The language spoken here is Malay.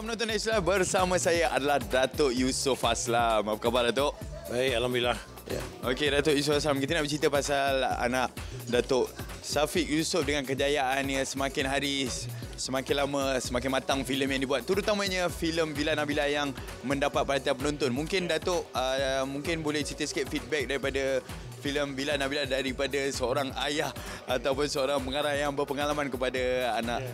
Anda menonton Islam bersama saya adalah Datuk Yusof Aslam. Apa khabar Datuk? Baik, alhamdulillah. Ya. Okey, Datuk Yusof Aslam, kita nak bercerita pasal anak Datuk Safiq Yusof dengan kejayaannya semakin hari semakin lama semakin matang filem yang dibuat terutamanya filem Bila Nabila yang mendapat perhatian penonton mungkin Datuk uh, mungkin boleh cerita sikit feedback daripada filem Bila Nabila daripada seorang ayah ataupun seorang pengarah yang berpengalaman kepada anak Ya.